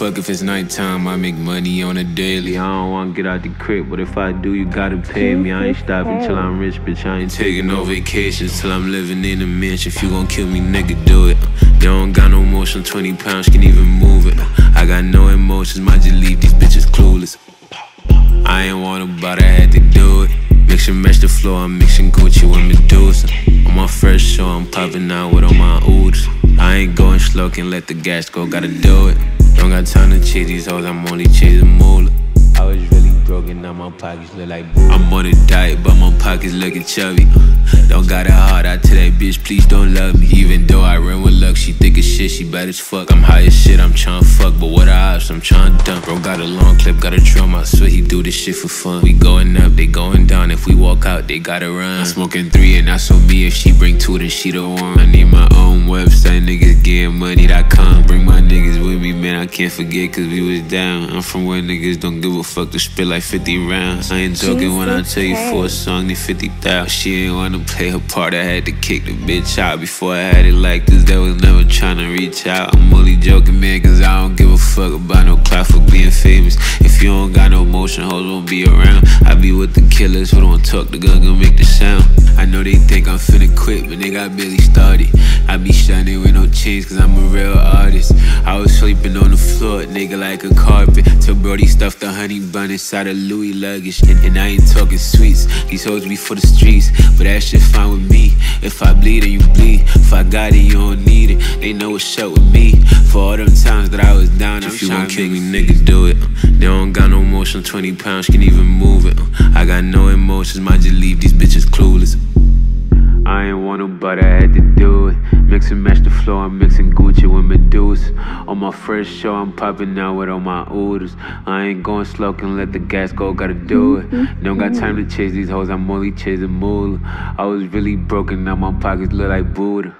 fuck if it's nighttime. I make money on a daily. I don't wanna get out the crib, but if I do, you gotta pay me. I ain't stopping till I'm rich, bitch. I ain't taking no vacations till I'm living in a mansion. If you gon' kill me, nigga, do it. They don't got no motion, 20 pounds can't even move it. I got no emotions, might just leave these bitches clueless. I ain't want to, but I had to do it. Mix and match the floor, I'm mixing Gucci with Medusa. On my first show, I'm popping out with all my oods. I ain't going slow, can let the gas go, gotta do it. Don't got time to chase these hoes, I'm only chasing moolah. I was really broken, now my pockets look like boo. I'm on a diet, but my pockets looking chubby. Don't got it hard, I tell that bitch, please don't love me. Even though I run with luck, she think of shit, she bad as fuck. I'm high as shit, I'm tryna fuck, but what I ops, I'm tryna dump. Bro got a long clip, got a drum, I swear he do this shit for fun. We going up, they going down. If we walk out, they gotta run. I'm smoking three, and that's on me. If she bring two, then she the one. I need my own website, niggas getting money.com. Bring my niggas man, I can't forget, cause we was down. I'm from where niggas don't give a fuck to spit like 50 rounds. I ain't joking when I tell you for a song, need 50,000. She ain't wanna play her part, I had to kick the bitch out before I had it like this. That was never tryna reach out. I'm only joking, man, cause I don't give a fuck about no clout for being famous. If you don't got no motion, hoes won't be around. I be with the killers who don't talk, the gun gon' make the sound. I know they think I'm finna quit, but they got barely started. I be shining with no chains, cause I'm a real artist. I was sleeping on the floor, nigga, like a carpet. Till Brody stuffed the honey bun inside a Louis luggage. And, and I ain't talking sweets, these hoes be for the streets. But that shit fine with me. If I bleed, then you bleed. If I got it, you don't need it. They know what's up with me. For all them times that I was down, if you wanna kill me, nigga, do it. They don't got no motion, 20 pounds can even move it. I got no emotions, might just leave these bitches clueless. I ain't want to, but I had to do it. Mix and match the flow, I'm mixing Gucci with Medusa. On my first show, I'm popping out with all my orders. I ain't going slow, can let the gas go, gotta do it. Mm-hmm. Don't got time to chase these hoes, I'm only chasing moolah. I was really broken, now my pockets look like Buddha.